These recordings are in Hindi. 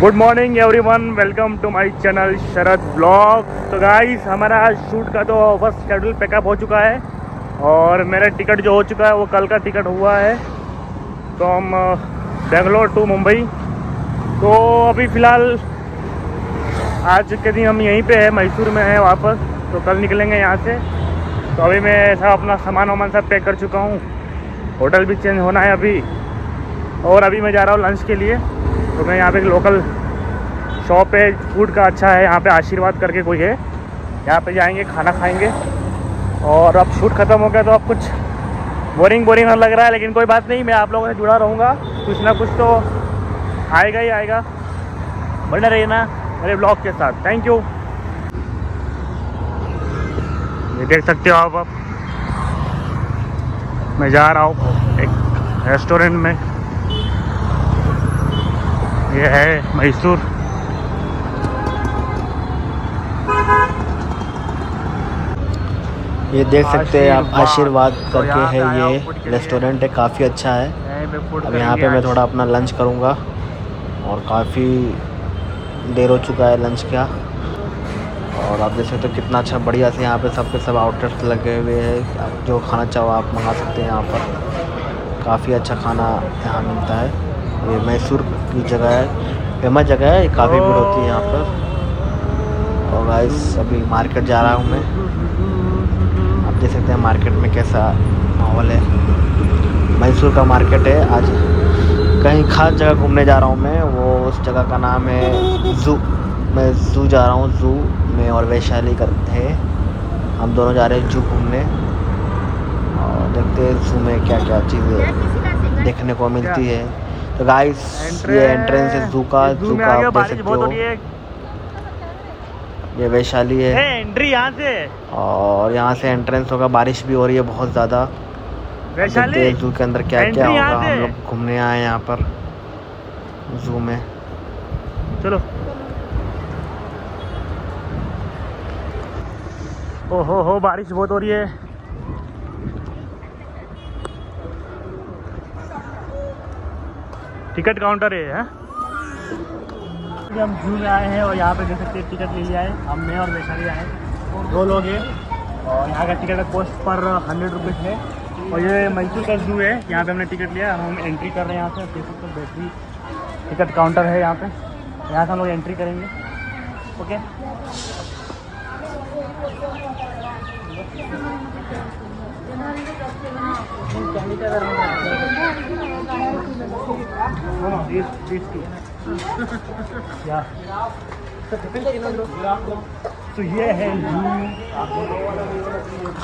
Good morning everyone welcome to my channel Sharad blog तो गाइस हमारा शूट का तो बस शेड्यूल पिकअप हो चुका है और मेरा टिकट जो हो चुका है, वो कल का टिकट हुआ है। तो हम बेंगलोर टू मुंबई तो अभी फ़िलहाल आज के दिन हम यहीं पे हैं मैसूर में हैं वापस। तो कल निकलेंगे यहाँ से। तो अभी मैं सब अपना सामान वामान सब पैक कर चुका हूँ। होटल भी चेंज होना है अभी। और अभी मैं जा रहा हूँ लंच के लिए। तो मैं यहाँ पे लोकल शॉप है फ़ूड का अच्छा है, यहाँ पे आशीर्वाद करके कोई है। यहाँ पे जाएँगे, खाना खाएँगे। और अब शूट ख़त्म हो गया तो अब कुछ बोरिंग बोरिंग लग रहा है, लेकिन कोई बात नहीं, मैं आप लोगों से जुड़ा रहूँगा। कुछ ना कुछ तो आएगा ही आएगा। बने रहिए ना मेरे ब्लॉग के साथ। थैंक यू ये देख सकते हो आप अब मैं जा रहा हूँ एक रेस्टोरेंट में। ये है मैसूर। ये देख सकते हैं आप आशीर्वाद। करके है ये। रेस्टोरेंट है काफ़ी अच्छा है। अब यहाँ पे मैं थोड़ा अपना लंच करूँगा। और काफ़ी देर हो चुका है लंच का। और आप देख सकते हो कितना अच्छा बढ़िया से यहाँ पे सब के सब आउटलेट्स लगे हुए हैं। आप जो खाना चाहो आप मंगा सकते हैं यहाँ पर। काफ़ी अच्छा खाना यहाँ मिलता है। ये मैसूर की जगह है। फ़ेमस जगह है काफ़ी भीड़ होती है यहाँ पर। और गाइस अभी मार्केट जा रहा हूँ मैं। आप देख सकते हैं मार्केट में कैसा माहौल है। मैसूर का मार्केट है। आज कहीं खास जगह घूमने जा रहा हूँ मैं। वो उस जगह का नाम है जू। मैं जू जा रहा हूँ, जू में और वैशाली करते हैं। हम दोनों जा रहे हैं जू घूमने। और देखते हैं जू में क्या क्या चीज़ें देखने को मिलती है। गाइस ये एंट्रेंस है जू का जू का आप देख सकते हो ये वैशाली है। एंट्री यहाँ से। और यहाँ से एंट्रेंस होगा बारिश भी हो रही है बहुत ज़्यादा। वैशाली। जू के अंदर क्या क्या होगा हम लोग घूमने आए हैं यहाँ पर। जू में। चलो। ओ हो हो बारिश बहुत हो रही है। टिकट काउंटर है हैं? हम जू में आए हैं और यहाँ पे देख सकते हैं टिकट ले लिया है हम मैं और वैशाली आए। दो लोग हैं। और यहाँ का टिकट का कॉस्ट पर हंड्रेड रुपीज़ है और ये मैसूर का जू है। यहाँ पे हमने टिकट लिया। हम एंट्री कर रहे हैं यहाँ से। देख सकते हो बैटरी टिकट काउंटर है यहाँ पे। यहाँ से हम लोग एंट्री करेंगे। ओके तो ये है जू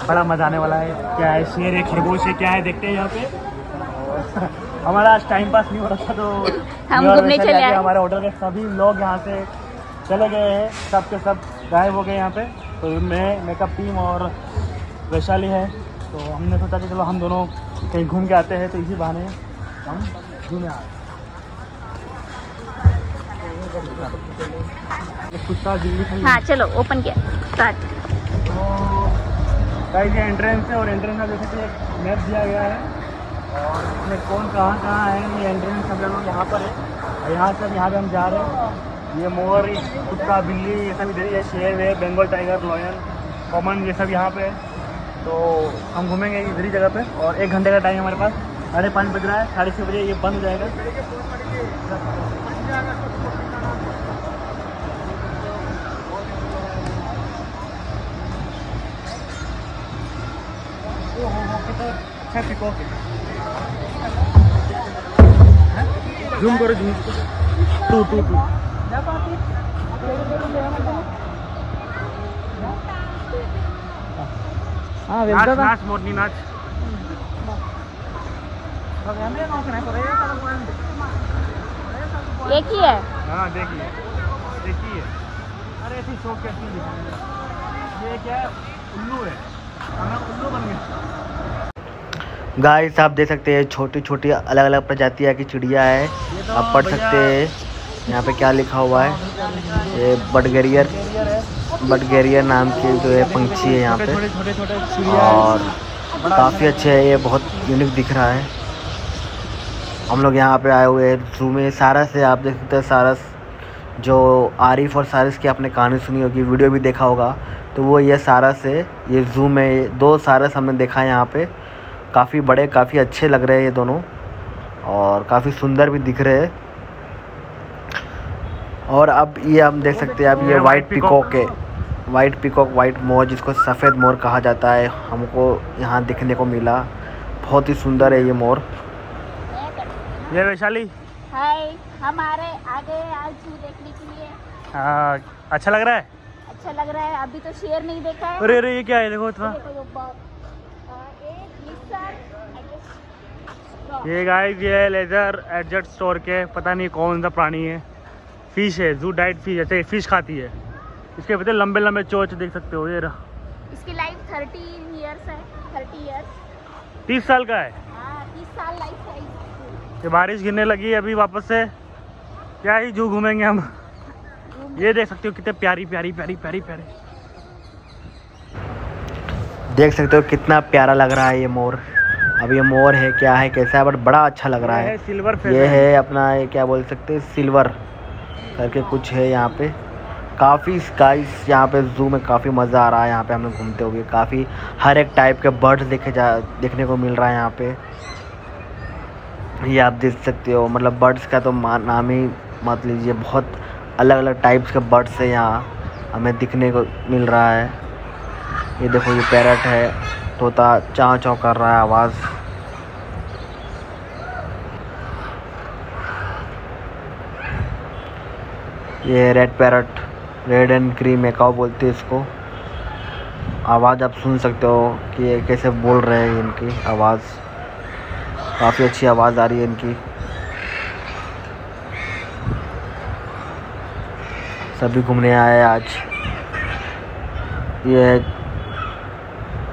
बड़ा मज़ा आने वाला है। क्या है शेर है खरगोश है क्या है देखते हैं यहाँ पे। हमारा आज टाइम पास नहीं हो रहा था तो हम घूमने चले आके आए। हमारे होटल के सभी लोग यहाँ से चले गए हैं। सब के सब गायब हो गए यहाँ पे। तो मैं मेकअप टीम और वैशाली है। तो हमने सोचा कि चलो हम दोनों कहीं घूम के आते हैं तो इसी बहाने हम घूमे दिल्ली हाँ चलो ओपन किया। स्टार्ट गाइस ये एंट्रेंस है और एंट्रेंस में जैसे कि मैप दिया गया है। और इसमें कौन, कहाँ कहाँ है, ये एंट्रेंस हम लोग यहाँ पर है। यहाँ से यहाँ पे हम जा रहे हैं। ये मोर कुत्ता, बिल्ली, ये सब इधर ही है, शेर है, बंगाल टाइगर लॉयन कॉमन ये सब यहाँ पे है। तो हम घूमेंगे इधर ही जगह पे, और एक घंटे का टाइम हमारे पास। साढ़े पाँच बज रहा है साढ़े छः बजे ये बंद हो जाएगा। अच्छा जूम करो जूम टू टू टू। नाच नाच मोरनी नाच। एक ही है हाँ देखिए। देखिए। अरे ऐसी शौक कैसी ये क्या उल्लू है। हमें उल्लू बन गया। गाइस आप देख सकते हैं छोटी छोटी अलग अलग प्रजातियाँ की चिड़िया है। आप पढ़ सकते हैं। यहाँ पे क्या लिखा हुआ है? ये बटगेरियर बटगेरियर नाम के जो है पंछी है यहाँ पे। और काफ़ी अच्छे है ये बहुत यूनिक दिख रहा है। हम लोग यहाँ पे आए हुए हैं जू में। सारस है, आप देख सकते हैं सारस। जो आरिफ और सारस की आपने कहानी सुनी होगी, वीडियो भी देखा होगा। तो वो ये सारस है, ये जू में दो सारस हमने देखा है यहाँ पे। काफ़ी बड़े, काफ़ी अच्छे लग रहे हैं ये दोनों और काफ़ी सुंदर भी दिख रहे हैं। और अब ये हम देख सकते हैं, अब ये वाइट पिकॉक है। वाइट पिकॉक वाइट मोर जिसको सफ़ेद मोर कहा जाता है, हमको यहाँ दिखने को मिला। बहुत ही सुंदर है ये मोर ये वैशाली। हाय हम आ रहे आगे आज जू देखने के लिए। हाँ, अच्छा लग रहा है? अच्छा लग रहा है अभी तो शेर नहीं देखा है। अरे अरे ये क्या है? देखो इतना। ये गाइस ये है लेजर एडजस्ट स्टोर के पता नहीं कौन सा प्राणी है। फ़िश है जू डाइट फ़िश ऐसे फ़िश खाती है। इसके पता लंबे लंबे चोच देख सकते हो ये रहा। इसकी लाइफ थर्टी ईयर्स है थर्टी ईयर्स तीस साल का है। हाँ तीस साल लाइफ है। ये बारिश गिरने लगी है अभी वापस से। क्या ही जू घूमेंगे हम। ये देख सकते हो कितने प्यारी प्यारी प्यारी प्यारी प्यारी। देख सकते हो कितना प्यारा लग रहा है ये मोर। अब ये मोर है क्या है कैसा है बट बड़ा अच्छा लग रहा है। सिल्वर ये है अपना ये क्या बोल सकते हैं सिल्वर करके कुछ है यहाँ पे। काफ़ी स्काइस यहाँ पे जू में काफ़ी मज़ा आ रहा है यहाँ पे हमें घूमते हुए। काफ़ी हर एक टाइप के बर्ड्स देखे जा देखने को मिल रहा है यहाँ पे। ये आप देख सकते हो मतलब बर्ड्स का तो नाम ही मत लीजिए, बहुत अलग अलग टाइप्स के बर्ड्स है यहाँ। हमें दिखने को मिल रहा है। ये देखो, ये पैरट है, तोता चाव चाव कर रहा है आवाज़। ये red parrot red and cream एकाउ बोलते हैं इसको। आवाज़ आप सुन सकते हो कि ये कैसे बोल रहे हैं इनकी आवाज़। काफ़ी अच्छी आवाज़ आ रही है इनकी। सभी घूमने आए आज। ये है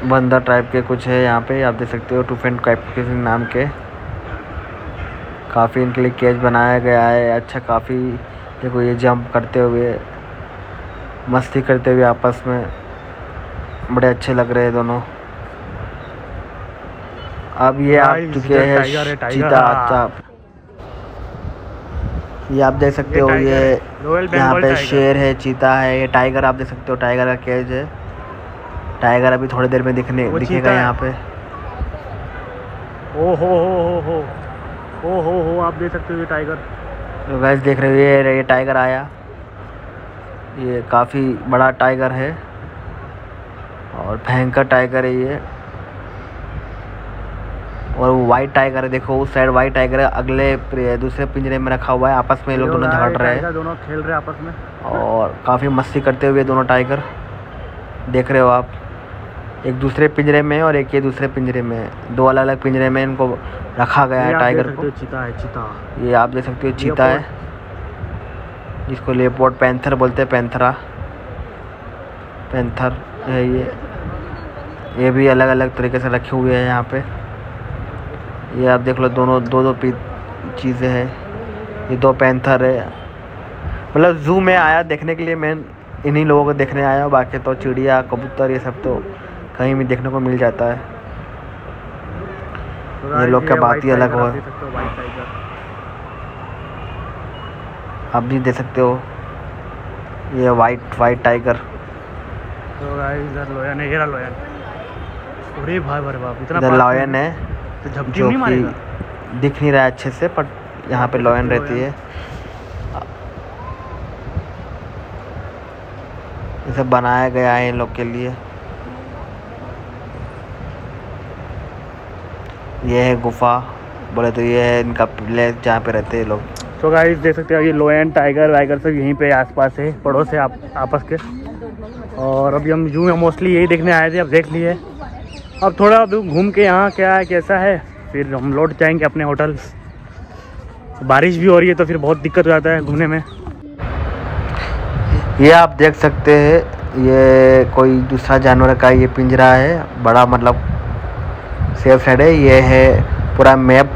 बंदर टाइप के कुछ है यहाँ पे, आप देख सकते हो टूफेंट टाइप के नाम के। काफ़ी इनके लिए केज बनाया गया है अच्छा काफ़ी, देखो ये जंप करते हुए, मस्ती करते हुए आपस में बड़े अच्छे लग रहे हैं दोनों। अब ये आ चुके हैं है, चीता ये आप देख सकते हो ये यहाँ पे शेर है चीता है ये टाइगर आप देख सकते हो टाइगर का केज है। टाइगर अभी थोड़ी देर में दिखने दिखेगा यहाँ पे। ओ हो हो हो हो। ओ हो हो आप देख सकते हो ये टाइगर तो गैस देख रहे हो ये ये टाइगर आया। ये काफ़ी बड़ा टाइगर है। और भयंकर टाइगर है ये। और वो वाइट टाइगर है देखो उस साइड वाइट टाइगर है अगले दूसरे पिंजरे में रखा हुआ है आपस में ये लोग दोनों झगड़ रहे हैं। दोनों खेल रहे हैं आपस में। और काफ़ी मस्ती करते हुए दोनों टाइगर देख रहे हो आप। एक दूसरे पिंजरे में और एक ये दूसरे पिंजरे में। दो अलग अलग पिंजरे में इनको रखा गया है टाइगर को। चीता है चीता। ये आप देख सकते हो चीता है। जिसको लेपोर्ट पैंथर बोलते हैं पैंथरा पैंथर है ये। ये भी अलग अलग तरीके से रखे हुए हैं यहाँ पे। ये आप देख लो दोनों दो दो पी चीज़ें हैं। ये दो पैंथर है। मतलब जू में आया देखने के लिए मैं इन्हीं लोगों को देखने आया हूँ। बाकी तो चिड़िया कबूतर ये सब तो कहीं भी देखने को मिल जाता है। तो ये लोग का बात ही अलग हो। आप भी देख सकते हो। ये वाइट वाइट टाइगर तो इधर लोयन है ये रहा अरे भाई भाई बाप इतना इधर लॉयन है। तो जो कि दिख नहीं रहा है अच्छे से पर यहाँ पे लॉयन रहती है। ये सब बनाया गया है इन लोग के लिए। ये है गुफा बोले तो ये है इनका प्लेस जहाँ पे रहते हैं लोग। तो गाइस देख सकते हो ये लोयन टाइगर वाइगर सब यहीं पे आसपास है पड़ोस है आप, आपस के। और अभी हम जू में मोस्टली यही देखने आए थे अब देख लिए। अब थोड़ा अब घूम के यहाँ क्या है, कैसा है? फिर हम लौट जाएँगे अपने होटल। बारिश भी हो रही है तो फिर बहुत दिक्कत हो जाता है घूमने में। ये आप देख सकते हैं, ये कोई दूसरा जानवर का ये पिंजरा है, बड़ा मतलब सेफ़ साइड है। ये है पूरा मैप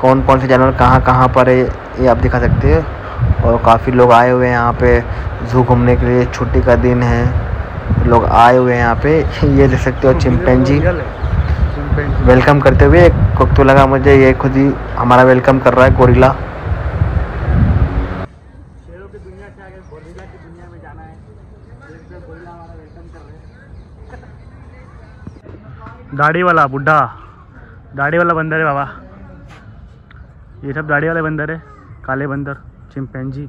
कौन कौन से जानवर कहाँ कहाँ पर है, ये आप दिखा सकते हैं। और काफ़ी लोग आए हुए हैं यहाँ पे जू घूमने के लिए, छुट्टी का दिन है। लोग आए हुए हैं यहाँ पे। ये देख सकते हो, चिंपैंजी। वेलकम करते हुए एक तो लगा मुझे, ये खुद ही हमारा वेलकम कर रहा है गोरिला तो दाढ़ी वाला, बुढ़ा। दाढ़ी वाला बंदर है, बाबा। ये सब दाढ़ी वाले बंदर है, काले बंदर, चिंपैंजी।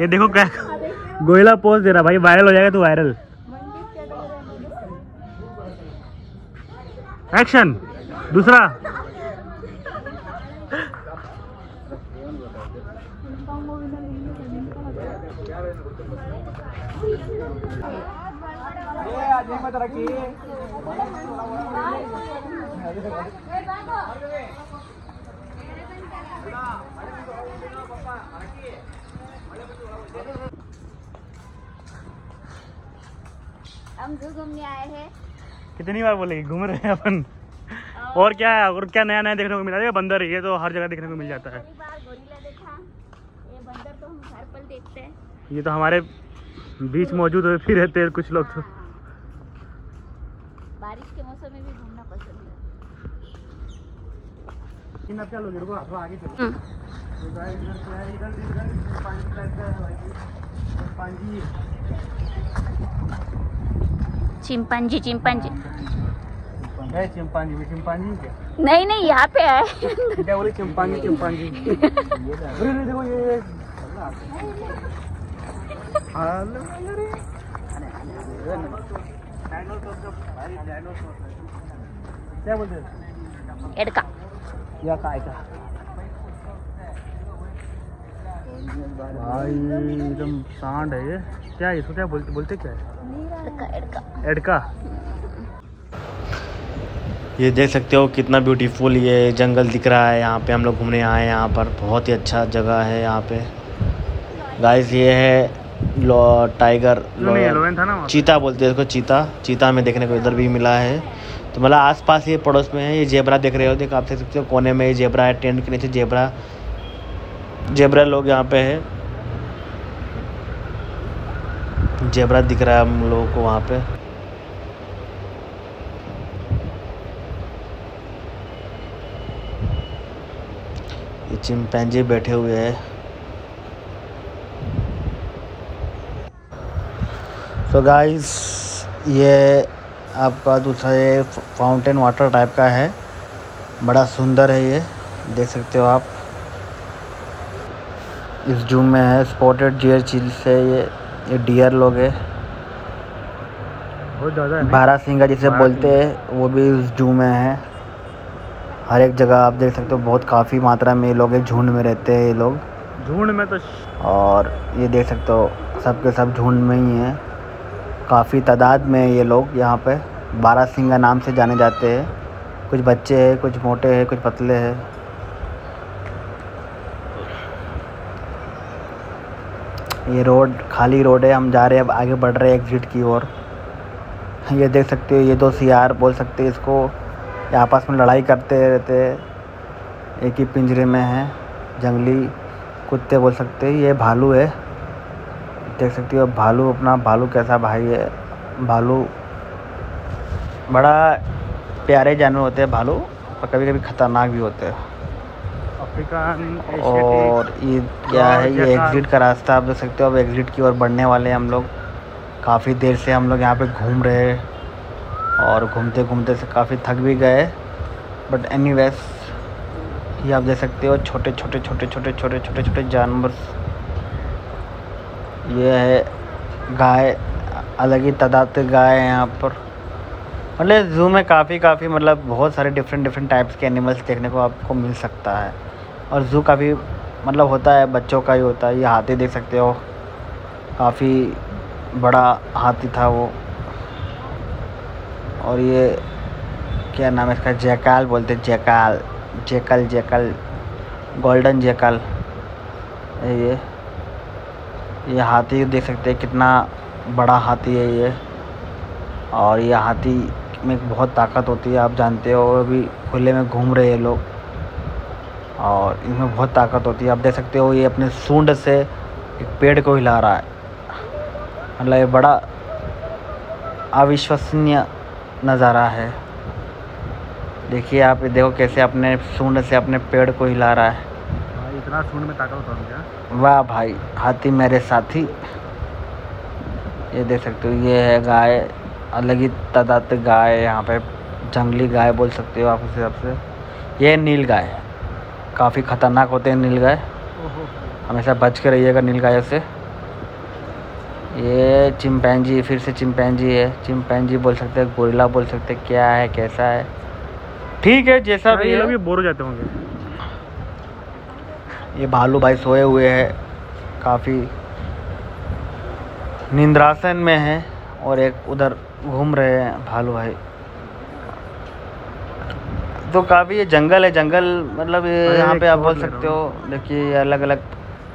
ये देखो क्या गोरिल्ला पोज दे रहा भाई वायरल हो जाएगा तू वायरल एक्शन दूसरा। हम जो घूमने आए हैं। कितनी बार बोलेगी? घूम रहे हैं अपन। और क्या है? और क्या नया नया देखने को मिला? है बंदर ये तो हर जगह देखने को मिल जाता है। पहली बार गोरिल्ला देखा। ये तो हम हर पल देखते हैं। ये तो हमारे बीच मौजूद है फिर रहते हैं कुछ लोग तो। बारिश के मौसम में भी घूमना पसंद है। चिंपांजी चिंपांजी चिंपांजी चिंपांजी क्या? नहीं नहीं यहाँ पे है। चिंपांजी चिंपांजी अरे देखो ये ये- हेलो क्या बोलते हैं? एडका। या काय का भाई एकदम सांड है ये। क्या है इसको क्या बोलते बोलते क्या है? एडका ये देख सकते हो कितना ब्यूटीफुल ये जंगल दिख रहा है। यहाँ पे हम लोग घूमने आए हैं यहाँ पर बहुत ही अच्छा जगह है यहाँ पे। गाइस ये है लो टाइगर नहीं लो- था ना चीता बोलते हैं इसको चीता। चीता हमें देखने को इधर भी मिला है। तो मतलब आसपास ये पड़ोस में है ये जेबरा देख रहे हो देख आप देख सकते हो कोने में ये जेबरा है टेंट के नीचे जेबरा। जेबरा लोग यहाँ पे है। जेबरा दिख रहा है हम लोगों को वहाँ पे। ये चिंपैंजी बैठे हुए हैं। सो गाइस ये आपका दूसरा ये फाउंटेन वाटर टाइप का है। बड़ा सुंदर है ये, देख सकते हो आप। इस जूम में है स्पॉटेड डियर चील से ये ये डियर लोग है? बारह सिंगा जिसे बोलते हैं वो भी इस जू में है। हर एक जगह आप देख सकते हो बहुत काफ़ी मात्रा में ये लोग हैं झुंड में रहते हैं ये लोग। झुंड में तो और ये देख सकते हो सबके सब झुंड में ही हैं। काफ़ी तादाद में ये लोग यहाँ पे। बारह सिंगा नाम से जाने जाते हैं। कुछ बच्चे हैं कुछ मोटे हैं कुछ पतले हैं। ये रोड, खाली रोड है, हम जा रहे हैं, अब आगे बढ़ रहे हैं एग्जिट की ओर। ये देख सकते हो, ये दो सियार बोल सकते हैं इसको। ये आपस में लड़ाई करते रहते हैं, एक ही पिंजरे में है, जंगली कुत्ते बोल सकते हैं, ये भालू है। देख सकते हो भालू अपना, भालू कैसा भाई है, भालू बड़ा प्यारे जानवर होते हैं भालू और कभी कभी खतरनाक भी होते हैं। अफ्रीकन और ये क्या है ये एग्जिट का रास्ता आप देख सकते हो। अब एग्जिट की ओर बढ़ने वाले हैं हम लोग। काफ़ी देर से हम लोग यहाँ पे घूम रहे हैं और घूमते घूमते से काफ़ी थक भी गए। बट एनी ये आप देख सकते हो छोटे छोटे छोटे छोटे छोटे छोटे छोटे जानवर। ये है गाय अलग ही तादाद गाय हैं यहाँ पर। मतलब जू में काफ़ी काफ़ी मतलब बहुत सारे डिफरेंट डिफरेंट टाइप्स के एनिमल्स देखने को आपको मिल सकता है। और जू का भी मतलब होता है, बच्चों का ही होता है, ये हाथी देख सकते हो। काफ़ी बड़ा हाथी था वो। और ये, क्या नाम है इसका? जैकाल बोलते jackal jackal jackal golden jackal ये। ये हाथी देख सकते हैं, कितना बड़ा हाथी है ये। और ये हाथी में बहुत ताकत होती है, आप जानते हो अभी खुले में घूम रहे हैं लोग। और इनमें बहुत ताकत होती है। आप देख सकते हो ये अपने सूंड से एक पेड़ को हिला रहा है। मतलब ये बड़ा अविश्वसनीय नज़ारा है। देखिए आप ये देखो कैसे अपने सूंड से अपने पेड़ को हिला रहा है। भाई इतना सूंड में ताकत होता है क्या? वाह भाई हाथी मेरे साथी। ये देख सकते हो ये है गाय अलग ही तादाद गाय यहाँ पे। जंगली गाय बोल सकते हो आप उस हिसाब से। ये नील गाय है। काफ़ी ख़तरनाक होते हैं नील गाय हमेशा बच के रहिएगा नील गाय से। ये चिंपैंजी फिर से चिंपैंजी है। चिंपैंजी बोल सकते हैं गोरिल्ला बोल सकते हैं क्या है कैसा है? ठीक है जैसा भी ये लोग है बोर हो जाते होंगे। ये भालू भाई सोए हुए हैं। काफ़ी निंद्रासन में है और एक उधर घूम रहे हैं भालू भाई। तो काफ़ी ये जंगल है जंगल मतलब ये यहाँ पे आप बोल सकते हो। देखिए ये अलग अलग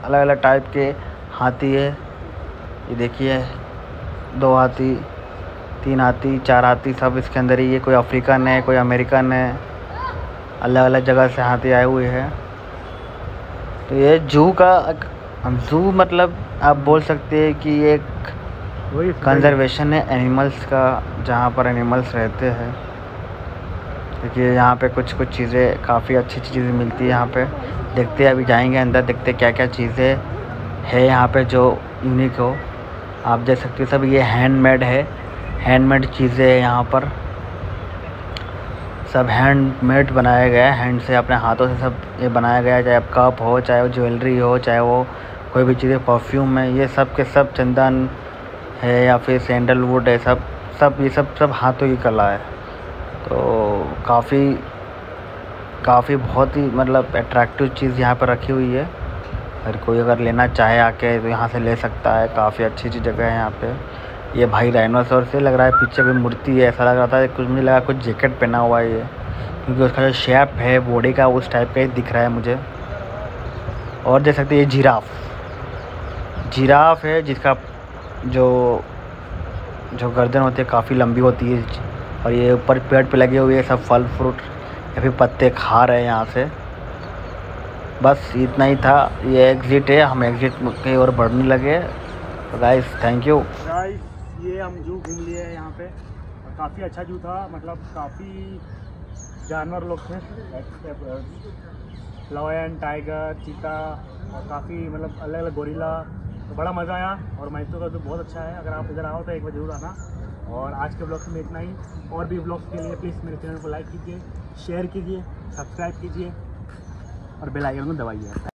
अलग अलग टाइप के हाथी है। ये देखिए दो हाथी तीन हाथी चार हाथी सब इसके अंदर ही है। कोई अफ्रीकन है कोई अमेरिकन है। अलग अलग जगह से हाथी आए हुए हैं। तो ये जू का जू मतलब आप बोल सकते हैं कि एक कंजर्वेशन है एनिमल्स का जहाँ पर एनिमल्स रहते हैं। देखिए, यहाँ पे कुछ कुछ चीज़ें काफ़ी अच्छी अच्छी चीज़ें मिलती है यहाँ पे। देखते हैं, अभी जाएँगे अंदर, देखते क्या क्या चीज़ें है यहाँ पे जो यूनिक हो। आप देख सकते हो सब, ये हैंडमेड है। हैंडमेड चीज़ें है यहाँ पर। सब हैंडमेड बनाया गया है। हैंड से अपने हाथों से सब ये बनाया गया है, चाहे आप कप हो, चाहे वो ज्वेलरी हो, चाहे वो कोई भी चीज़ें परफ्यूम है, ये सब के सब चंदन है या फिर सैंडलवुड है, सब सब, ये सब सब हाथों की कला है। तो काफ़ी काफ़ी बहुत ही मतलब अट्रैक्टिव चीज़ यहाँ पर रखी हुई है। अगर कोई अगर लेना चाहे आके तो यहाँ से ले सकता है। काफ़ी अच्छी अच्छी जगह है यहाँ पे। ये भाई डायनासोर से लग रहा है पीछे कोई मूर्ति है। ऐसा लग रहा था कुछ मुझे लगा, कुछ जैकेट पहना हुआ है ये। क्योंकि उसका जो शेप है बॉडी का उस टाइप का ही दिख रहा है मुझे। और देख सकते ये जिराफ जिराफ है जिसका जो जो गर्दन होती है काफ़ी लंबी होती है। और ये ऊपर पेड़ पे लगे हुए सब फल फ्रूट या फिर पत्ते खा रहे हैं यहाँ से। बस इतना ही था, ये एग्ज़िट है, हम एग्ज़िट की ओर बढ़ने लगे तो गाइस थैंक यू गाइस ये हम जू घूम लिए हैं यहाँ पे। और काफ़ी अच्छा जू था मतलब काफ़ी जानवर लोग थे। लॉयन टाइगर चीता और काफ़ी मतलब अलग अलग गोरिल्ला तो बड़ा मज़ा आया, और मैसूर का तो बहुत अच्छा है। अगर आप इधर आओ तो एक बार ज़रूर आना। और आज के ब्लॉग्स में इतना ही। और भी ब्लॉग्स के लिए प्लीज़ मेरे चैनल को लाइक कीजिए शेयर कीजिए सब्सक्राइब कीजिए और बेल आइकन को दबाइए।